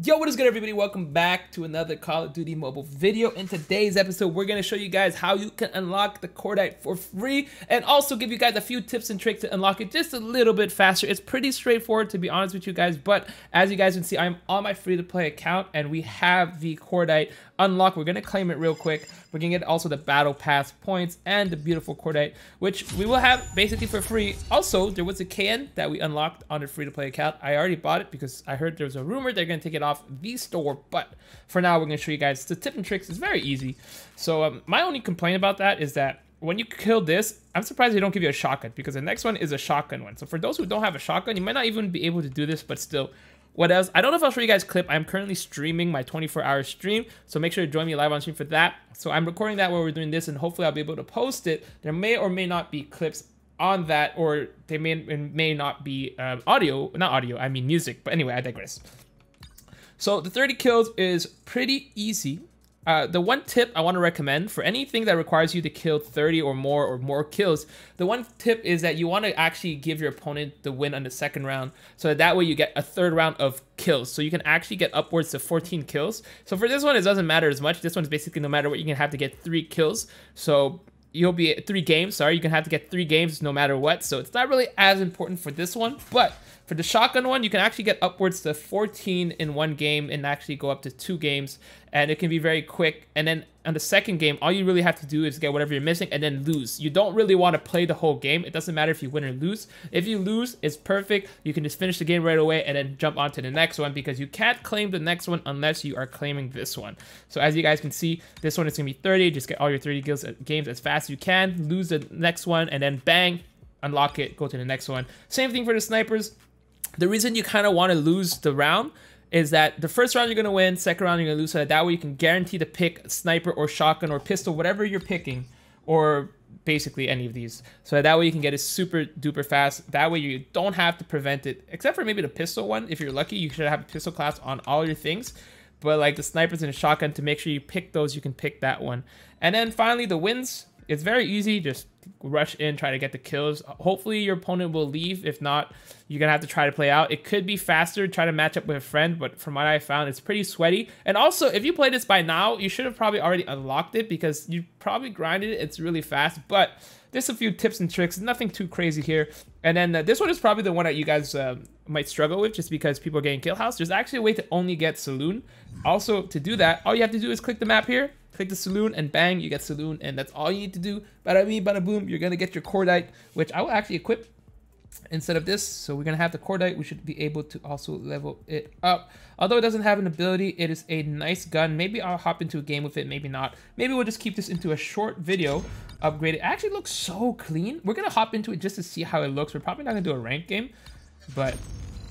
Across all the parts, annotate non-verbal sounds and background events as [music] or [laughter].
Yo, what is good everybody? Welcome back to another Call of Duty mobile video. In today's episode, we're going to show you guys how you can unlock the Cordite for free and also give you guys a few tips and tricks to unlock it just a little bit faster. It's pretty straightforward to be honest with you guys, but as you guys can see, I'm on my free to play account and we have the Cordite unlocked. We're going to claim it real quick. We're going to get also the battle pass points and the beautiful Cordite, which we will have basically for free. Also, there was a KN that we unlocked on the free to play account. I already bought it because I heard there was a rumor they're going to take it off off the store. But for now, we're going to show you guys the tip and tricks. It's very easy. So um, my only complaint about that is that when you kill this, I'm surprised they don't give you a shotgun because the next one is a shotgun one. So for those who don't have a shotgun, you might not even be able to do this, but still. What else? I don't know if I'll show you guys clip. I'm currently streaming my 24-hour stream, so make sure to join me live on stream for that. So I'm recording that while we're doing this, and hopefully I'll be able to post it. There may or may not be clips on that, or they may may not be um, audio, not audio, I mean music. But anyway, I digress. So the 30 kills is pretty easy. Uh, the one tip I want to recommend for anything that requires you to kill 30 or more or more kills, the one tip is that you want to actually give your opponent the win on the second round so that, that way you get a third round of kills. So you can actually get upwards to 14 kills. So for this one, it doesn't matter as much. This one's basically no matter what, you can have to get three kills. So you'll be three games, sorry, you can have to get three games no matter what. So it's not really as important for this one, but for the shotgun one, you can actually get upwards to 14 in one game and actually go up to two games. And it can be very quick. And then on the second game, all you really have to do is get whatever you're missing and then lose. You don't really want to play the whole game. It doesn't matter if you win or lose. If you lose, it's perfect. You can just finish the game right away and then jump on to the next one because you can't claim the next one unless you are claiming this one. So as you guys can see, this one is going to be 30. Just get all your 30 uh, games as fast as you can. Lose the next one and then bang, unlock it, go to the next one. Same thing for the snipers the reason you kind of want to lose the round is that the first round you're to win, second round you're to lose, so that, that way you can guarantee to pick sniper or shotgun or pistol, whatever you're picking, or basically any of these. So that way you can get it super duper fast. That way you don't have to prevent it, except for maybe the pistol one. If you're lucky, you should have a pistol class on all your things. But like the snipers and the shotgun, to make sure you pick those, you can pick that one. And then finally the wins. It's very easy. Just rush in, try to get the kills. Hopefully your opponent will leave. If not, you're going to have to try to play out. It could be faster, try to match up with a friend, but from what I found, it's pretty sweaty. And also, if you play this by now, you should have probably already unlocked it because you probably grinded it. It's really fast, but there's a few tips and tricks. Nothing too crazy here. And then uh, this one is probably the one that you guys uh, might struggle with just because people are getting kill house. There's actually a way to only get saloon. Also, to do that, all you have to do is click the map here click the saloon and bang, you get saloon and that's all you need to do. Bada bing, bada boom, you're gonna get your cordite, which I will actually equip instead of this. So we're gonna have the cordite, we should be able to also level it up. Although it doesn't have an ability, it is a nice gun. Maybe I'll hop into a game with it, maybe not. Maybe we'll just keep this into a short video, upgrade it. actually looks so clean. We're gonna hop into it just to see how it looks. We're probably not gonna do a rank game, but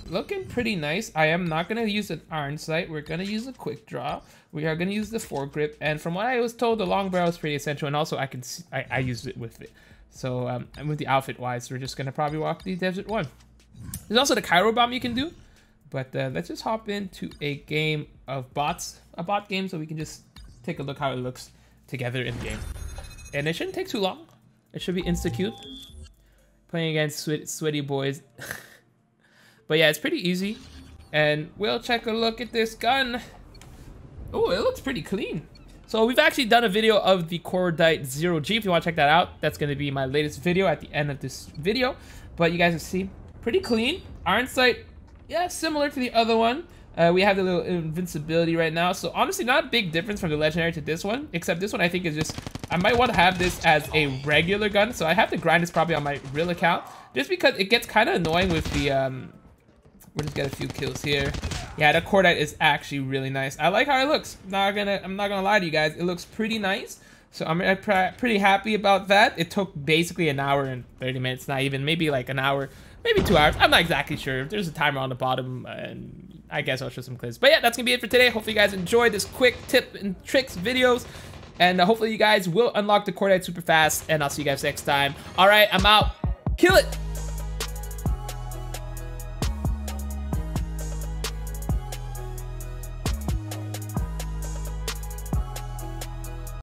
looking pretty nice. I am not going to use an iron sight. We're going to use a quick draw. We are going to use the foregrip. And from what I was told, the long barrel is pretty essential. And also, I can see, I, I used it with it. So, um, with the outfit wise, we're just going to probably walk the desert one. There's also the Cryo bomb you can do. But uh, let's just hop into a game of bots, a bot game, so we can just take a look how it looks together in game. And it shouldn't take too long. It should be insta-cute. Playing against sweaty boys. [laughs] But yeah, it's pretty easy. And we'll check a look at this gun. Oh, it looks pretty clean. So we've actually done a video of the Cordite Zero G. If you want to check that out, that's going to be my latest video at the end of this video. But you guys can see, pretty clean. Iron sight, yeah, similar to the other one. Uh, we have the little invincibility right now. So honestly, not a big difference from the legendary to this one. Except this one I think is just, I might want to have this as a regular gun. So I have to grind this probably on my real account. Just because it gets kind of annoying with the um, We'll just get a few kills here. Yeah, the cordite is actually really nice. I like how it looks. Not gonna, I'm not gonna lie to you guys. It looks pretty nice. So I'm pretty happy about that. It took basically an hour and 30 minutes, not even, maybe like an hour, maybe two hours. I'm not exactly sure. There's a timer on the bottom, and I guess I'll show some clips. But yeah, that's gonna be it for today. Hopefully you guys enjoyed this quick tip and tricks videos. And uh, hopefully you guys will unlock the Cordite super fast, and I'll see you guys next time. All right, I'm out. Kill it!